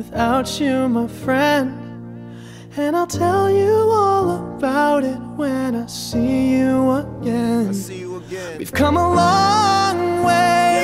without you, my friend. And I'll tell you all about it when I see you again. See you again. We've come a long